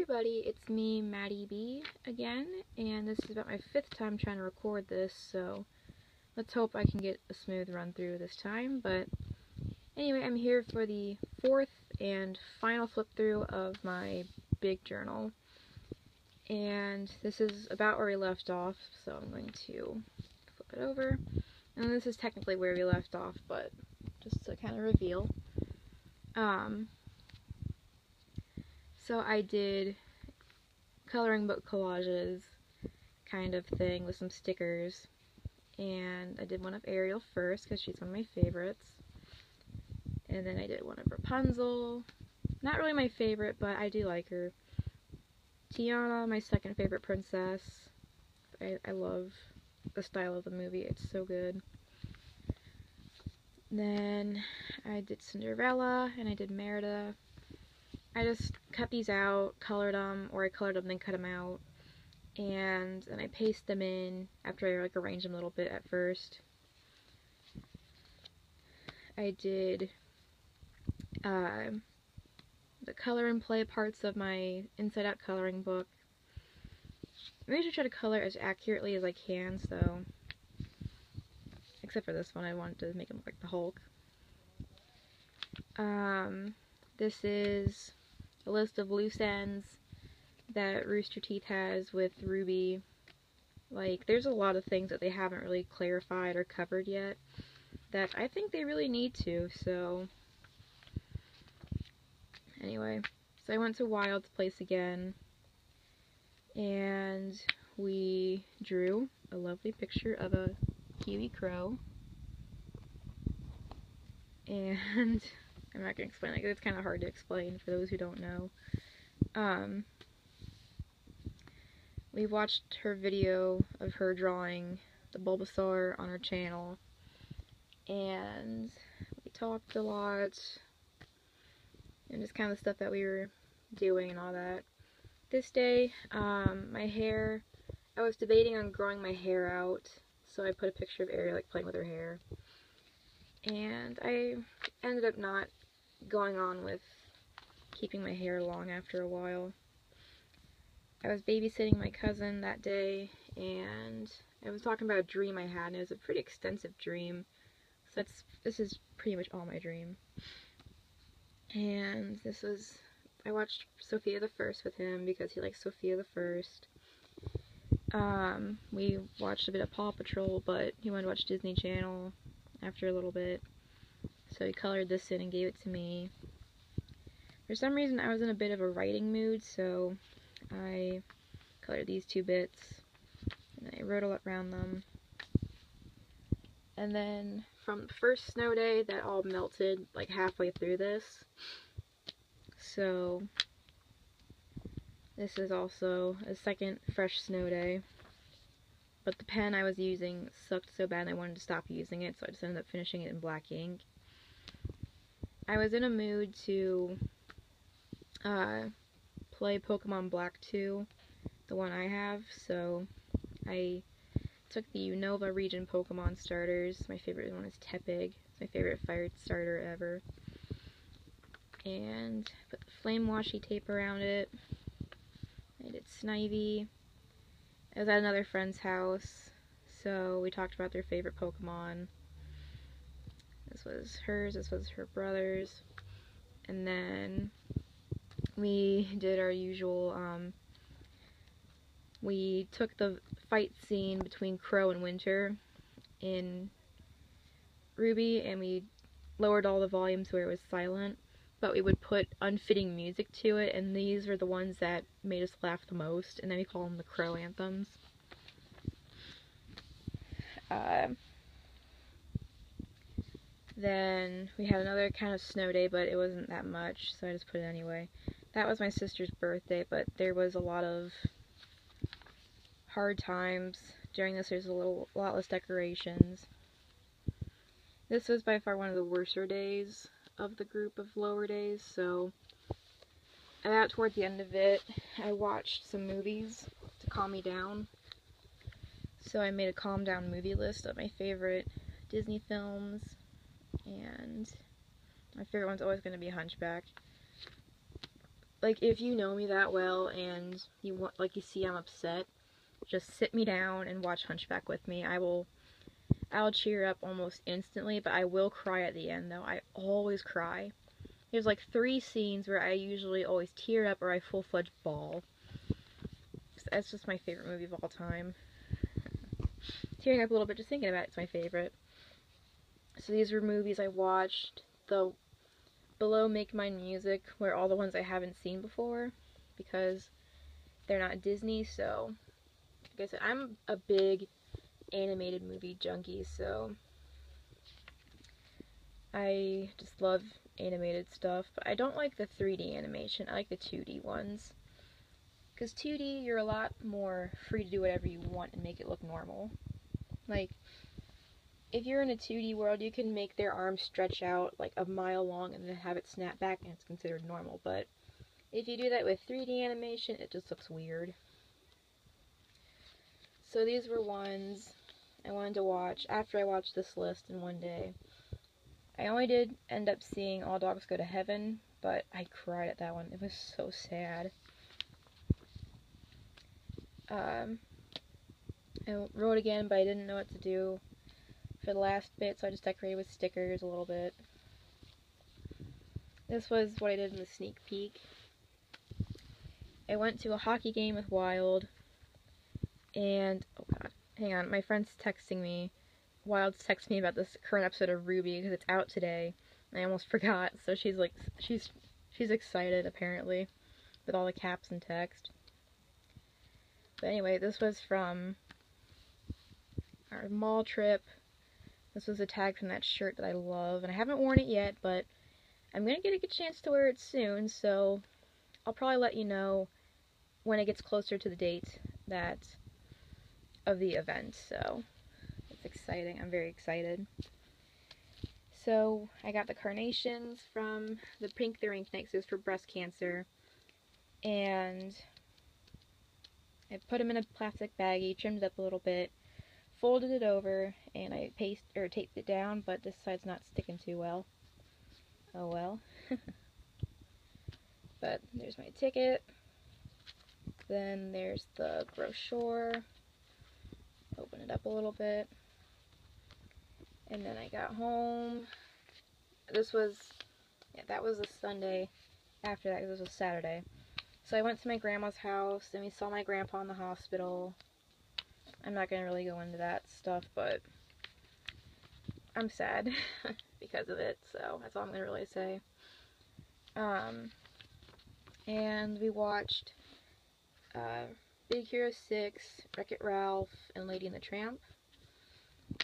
everybody, it's me, Maddie B, again, and this is about my fifth time trying to record this, so let's hope I can get a smooth run through this time, but anyway, I'm here for the fourth and final flip through of my big journal, and this is about where we left off, so I'm going to flip it over, and this is technically where we left off, but just to kind of reveal. Um, so I did coloring book collages kind of thing with some stickers. And I did one of Ariel first because she's one of my favorites. And then I did one of Rapunzel. Not really my favorite, but I do like her. Tiana, my second favorite princess. I, I love the style of the movie. It's so good. Then I did Cinderella and I did Merida. I just cut these out, colored them, or I colored them then cut them out, and then I paste them in after I like arrange them a little bit at first. I did uh, the color and play parts of my inside out coloring book. I usually try to color as accurately as I can, so except for this one, I wanted to make him look like the Hulk. Um, this is a list of loose ends that Rooster Teeth has with RWBY. Like, there's a lot of things that they haven't really clarified or covered yet that I think they really need to, so... Anyway, so I went to Wild's place again, and we drew a lovely picture of a kiwi crow. And I'm not going to explain it it's kind of hard to explain for those who don't know. Um, we watched her video of her drawing the Bulbasaur on her channel, and we talked a lot, and just kind of the stuff that we were doing and all that. This day, um, my hair, I was debating on growing my hair out, so I put a picture of Ariel like playing with her hair. And I ended up not going on with keeping my hair long after a while. I was babysitting my cousin that day, and I was talking about a dream I had, and it was a pretty extensive dream. So that's this is pretty much all my dream. And this was I watched Sofia the First with him because he likes Sofia the First. Um, we watched a bit of Paw Patrol, but he wanted to watch Disney Channel after a little bit. So he colored this in and gave it to me. For some reason I was in a bit of a writing mood, so I colored these two bits and I wrote around them. And then from the first snow day, that all melted like halfway through this. So this is also a second fresh snow day. But the pen I was using sucked so bad I wanted to stop using it, so I just ended up finishing it in black ink. I was in a mood to uh, play Pokemon Black 2, the one I have, so I took the Unova region Pokemon starters. My favorite one is Tepig. It's my favorite fire starter ever. And put the flame washi tape around it. I did Snivy. I was at another friend's house, so we talked about their favorite Pokemon. This was hers, this was her brother's. And then we did our usual, um, we took the fight scene between Qrow and Winter in RWBY and we lowered all the volumes where it was silent, but we would put unfitting music to it, and these were the ones that made us laugh the most, and then we call them the Qrow anthems. Uh, then we had another kind of snow day, but it wasn't that much, so I just put it anyway. That was my sister's birthday, but there was a lot of hard times. During this, there's a little, lot less decorations. This was by far one of the worser days of the group of lower days, so about toward the end of it, I watched some movies to calm me down. So I made a calm down movie list of my favorite Disney films and my favorite one's always going to be Hunchback. like if you know me that well and you want like you see I'm upset, just sit me down and watch Hunchback with me. I will I'll cheer up almost instantly, but I will cry at the end though. I always cry. There's like three scenes where I usually always tear up or I full fledged bawl. That's just my favorite movie of all time. Tearing up a little bit just thinking about it, it's my favorite. So these were movies I watched. The below Make Mine Music were all the ones I haven't seen before because they're not Disney, so like I said, I'm a big animated movie junkie, so I just love animated stuff, but I don't like the 3D animation. I like the 2D ones. Because 2D, you're a lot more free to do whatever you want and make it look normal. Like, if you're in a 2D world, you can make their arms stretch out like a mile long and then have it snap back and it's considered normal. But if you do that with 3D animation, it just looks weird. So these were ones I wanted to watch after I watched this list in one day. I only did end up seeing All Dogs Go to Heaven, but I cried at that one. It was so sad. Um, I wrote again, but I didn't know what to do for the last bit, so I just decorated with stickers a little bit. This was what I did in the sneak peek. I went to a hockey game with Wild, and, oh god, hang on, my friend's texting me. Wild's texting me about this current episode of RWBY, because it's out today. I almost forgot, so she's like, she's, she's excited apparently, with all the caps and text. But anyway, this was from our mall trip. This was a tag from that shirt that I love, and I haven't worn it yet, but I'm gonna get a good chance to wear it soon, so I'll probably let you know when it gets closer to the date that of the event. So it's exciting. I'm very excited. So I got the carnations from the Pink the Rink Next is for breast cancer, and I put them in a plastic baggie, trimmed it up a little bit, folded it over, and I paste or taped it down, but this side's not sticking too well. Oh well. but there's my ticket. Then there's the brochure. Open it up a little bit. And then I got home. This was, yeah, that was a Sunday after that, because this was Saturday. So I went to my grandma's house, and we saw my grandpa in the hospital. I'm not going to really go into that stuff, but I'm sad because of it, so that's all I'm going to really say. Um, and we watched uh, Big Hero 6, Wreck-It Ralph, and Lady and the Tramp.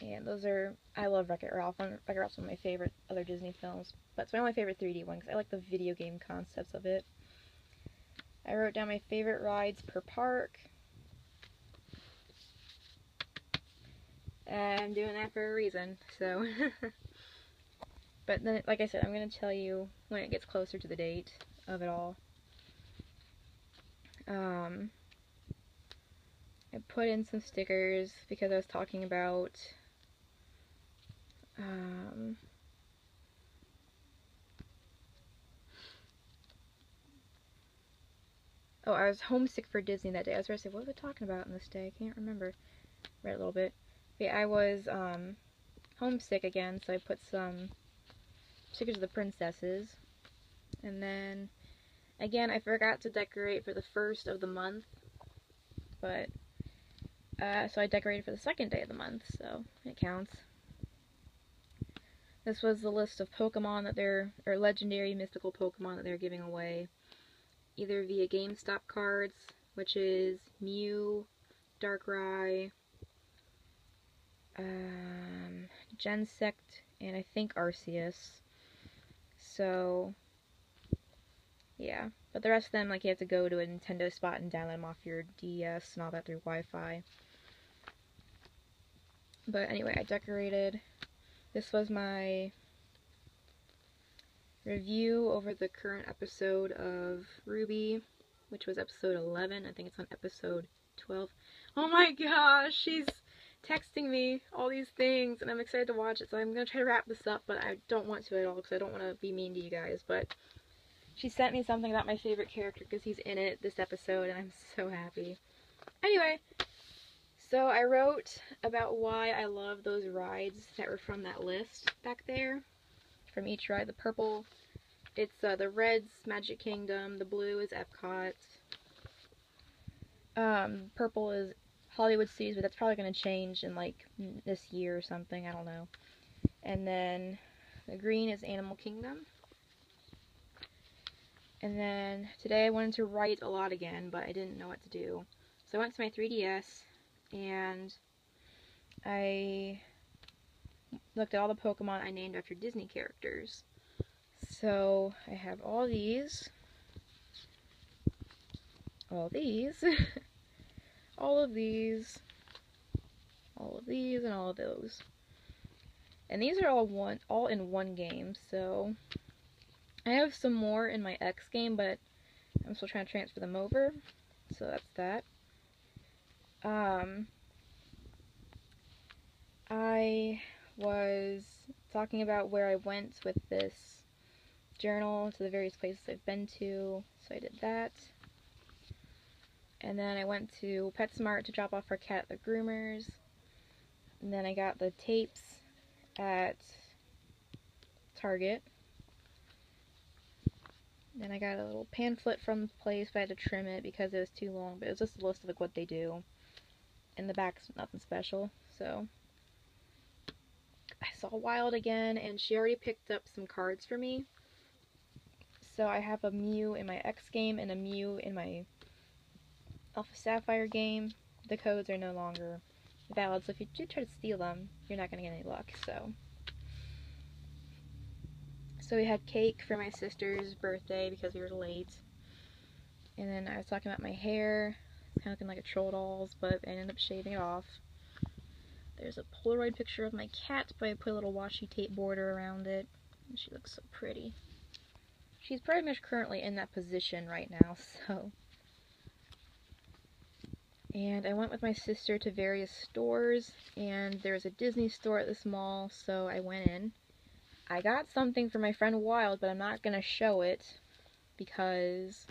And those are, I love Wreck-It Ralph. Wreck-It Ralph's one of my favorite other Disney films, but it's one my favorite 3D ones. I like the video game concepts of it. I wrote down my favorite rides per park. I'm doing that for a reason, so. but then, like I said, I'm going to tell you when it gets closer to the date of it all. Um, I put in some stickers because I was talking about um, Oh, I was homesick for Disney that day. I was ready to say, what was I talking about in this day? I can't remember. Read a little bit. But yeah, I was um, homesick again, so I put some stickers of the princesses. And then, again, I forgot to decorate for the first of the month. But, uh, so I decorated for the second day of the month, so it counts. This was the list of Pokemon that they're, or legendary mystical Pokemon that they're giving away either via GameStop cards, which is Mew, Darkrai, um, Genesect, and I think Arceus. So, yeah. But the rest of them, like, you have to go to a Nintendo spot and download them off your DS and all that through Wi-Fi. But anyway, I decorated. This was my review over the current episode of RWBY, which was episode 11. I think it's on episode 12. Oh my gosh, she's texting me all these things, and I'm excited to watch it, so I'm going to try to wrap this up, but I don't want to at all, because I don't want to be mean to you guys, but she sent me something about my favorite character because he's in it this episode, and I'm so happy. Anyway, so I wrote about why I love those rides that were from that list back there. From each ride, the purple, it's uh, the red's Magic Kingdom, the blue is Epcot, um, purple is Hollywood Studios, but that's probably going to change in like this year or something. I don't know. And then the green is Animal Kingdom. And then today I wanted to write a lot again, but I didn't know what to do. So I went to my 3DS and I looked at all the Pokemon I named after Disney characters. So I have all these, all these, all of these, all of these, and all of those. And these are all one, all in one game. So I have some more in my X game, but I'm still trying to transfer them over. So that's that. Um, I was talking about where I went with this journal to the various places I've been to. So I did that. And then I went to PetSmart to drop off our cat at the groomers. And then I got the tapes at Target. Then I got a little pamphlet from the place, but I had to trim it because it was too long. But it was just a list of like what they do. And the back's nothing special. So I saw Wild again, and she already picked up some cards for me. So I have a Mew in my X game and a Mew in my Alpha Sapphire game, the codes are no longer valid. So if you do try to steal them, you're not going to get any luck. So, so we had cake for my sister's birthday because we were late. And then I was talking about my hair. Kind of looking like a troll doll's, but I ended up shaving it off. There's a Polaroid picture of my cat, but I put a little washi tape border around it. And she looks so pretty. She's pretty much currently in that position right now, so and I went with my sister to various stores, and there was a Disney store at this mall, so I went in. I got something for my friend Wild, but I'm not going to show it because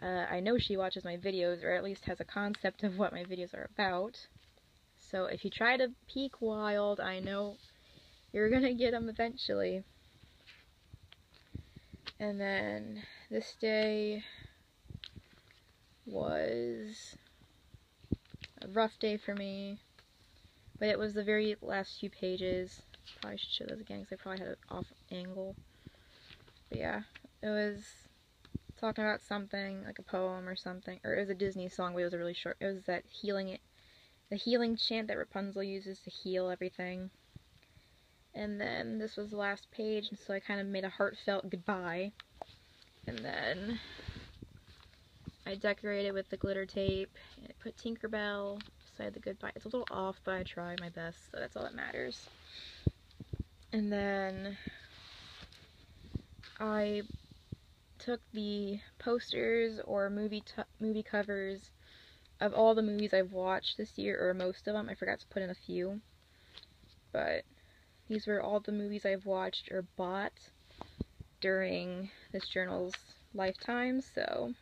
uh, I know she watches my videos, or at least has a concept of what my videos are about. So if you try to peek Wild, I know you're going to get them eventually. And then this day was a rough day for me. But it was the very last few pages. Probably should show those again because I probably had it off angle. But yeah, it was talking about something like a poem or something, or it was a Disney song, but it was a really short. It was that healing it, the healing chant that Rapunzel uses to heal everything. And then this was the last page, and so I kind of made a heartfelt goodbye. And then I decorated with the glitter tape, and I put Tinkerbell beside the goodbye. It's a little off, but I tried my best, so that's all that matters. And then I took the posters or movie movie covers of all the movies I've watched this year, or most of them. I forgot to put in a few, but these were all the movies I've watched or bought during this journal's lifetime, so